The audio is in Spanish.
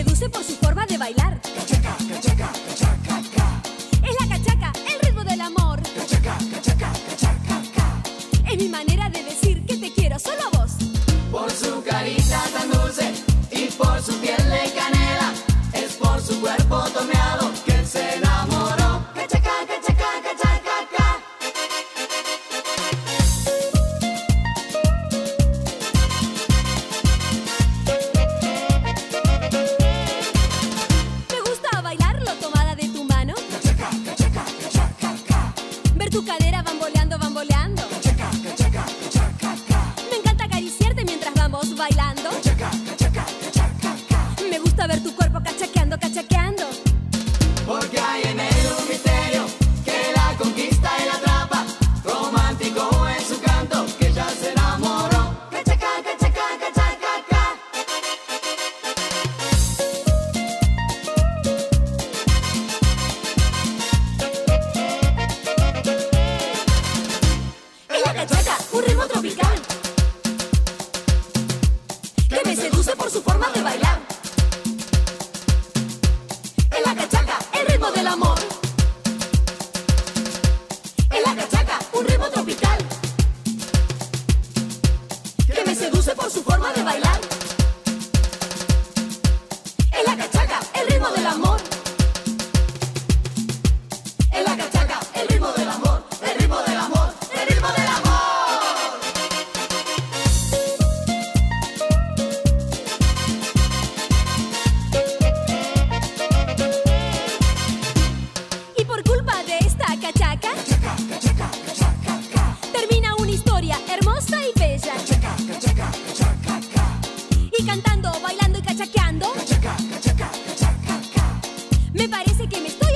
Seduce por su forma de bailar. tu cadera. Me seduce por su forma de bailar. cantando, bailando y cachaqueando. Me parece que me estoy